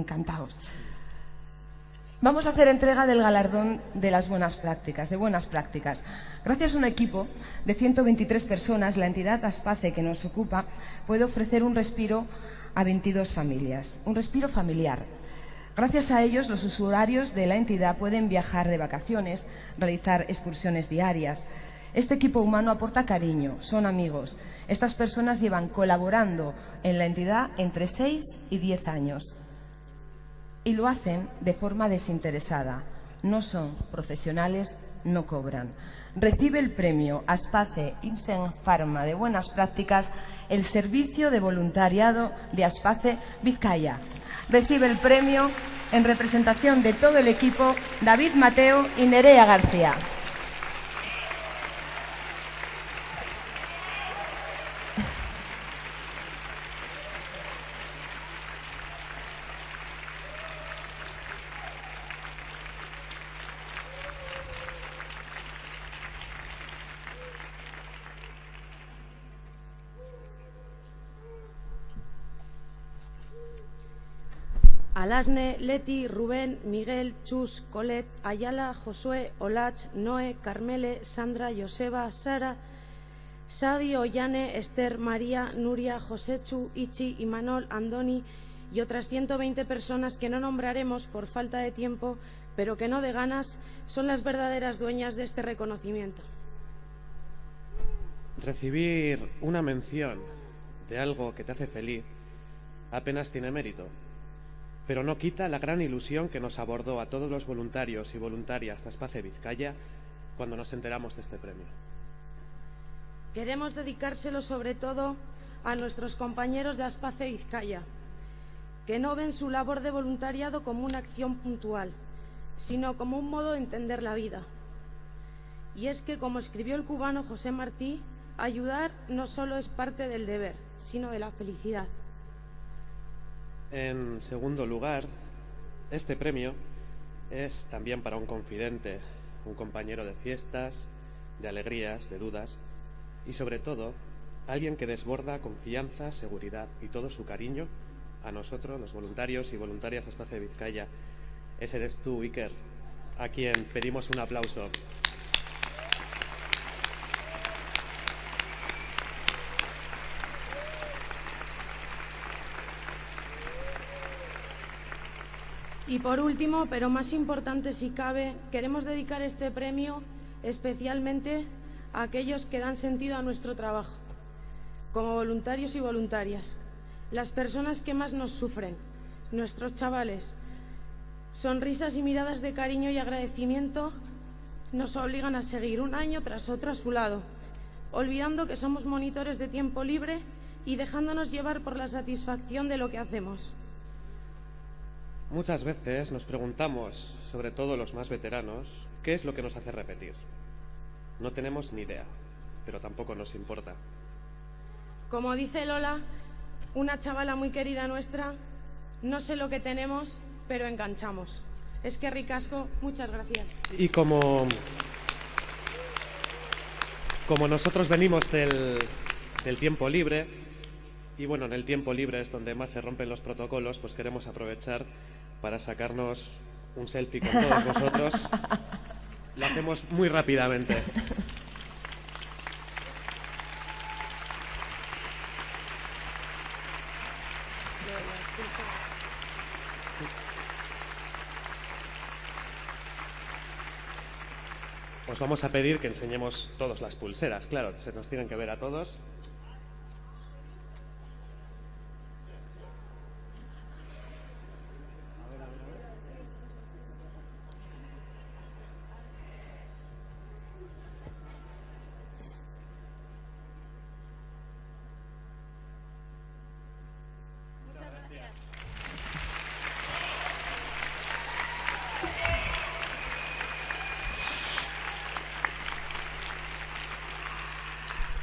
Encantados. Vamos a hacer entrega del galardón de las buenas prácticas, de buenas prácticas. Gracias a un equipo de 123 personas, la entidad Aspace que nos ocupa puede ofrecer un respiro a 22 familias, un respiro familiar. Gracias a ellos, los usuarios de la entidad pueden viajar de vacaciones, realizar excursiones diarias. Este equipo humano aporta cariño, son amigos. Estas personas llevan colaborando en la entidad entre 6 y 10 años y lo hacen de forma desinteresada. No son profesionales, no cobran. Recibe el premio Aspace Insen Pharma de Buenas Prácticas el servicio de voluntariado de Aspace Vizcaya. Recibe el premio en representación de todo el equipo David Mateo y Nerea García. Alasne, Leti, Rubén, Miguel, Chus, Colet, Ayala, Josué, Olach, Noé, Carmele, Sandra, Joseba, Sara, Xavi, Ollane, Esther, María, Nuria, Josechu, Ichi, Imanol, Andoni y otras 120 personas que no nombraremos por falta de tiempo, pero que no de ganas, son las verdaderas dueñas de este reconocimiento. Recibir una mención de algo que te hace feliz apenas tiene mérito pero no quita la gran ilusión que nos abordó a todos los voluntarios y voluntarias de Espace Vizcaya cuando nos enteramos de este premio. Queremos dedicárselo sobre todo a nuestros compañeros de Aspace Vizcaya, que no ven su labor de voluntariado como una acción puntual, sino como un modo de entender la vida. Y es que, como escribió el cubano José Martí, ayudar no solo es parte del deber, sino de la felicidad. En segundo lugar, este premio es también para un confidente, un compañero de fiestas, de alegrías, de dudas y sobre todo alguien que desborda confianza, seguridad y todo su cariño a nosotros, los voluntarios y voluntarias de Espacio de Vizcaya. Ese eres tú, Iker, a quien pedimos un aplauso. Y por último, pero más importante si cabe, queremos dedicar este premio especialmente a aquellos que dan sentido a nuestro trabajo, como voluntarios y voluntarias, las personas que más nos sufren, nuestros chavales. Sonrisas y miradas de cariño y agradecimiento nos obligan a seguir un año tras otro a su lado, olvidando que somos monitores de tiempo libre y dejándonos llevar por la satisfacción de lo que hacemos. Muchas veces nos preguntamos, sobre todo los más veteranos, qué es lo que nos hace repetir. No tenemos ni idea, pero tampoco nos importa. Como dice Lola, una chavala muy querida nuestra, no sé lo que tenemos, pero enganchamos. Es que ricasco, muchas gracias. Y como, como nosotros venimos del, del tiempo libre, y bueno, en el tiempo libre es donde más se rompen los protocolos, pues queremos aprovechar para sacarnos un selfie con todos vosotros. Lo hacemos muy rápidamente. Os vamos a pedir que enseñemos todas las pulseras, claro, se nos tienen que ver a todos.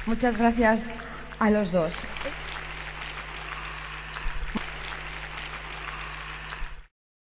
Muchas gracias a los dos.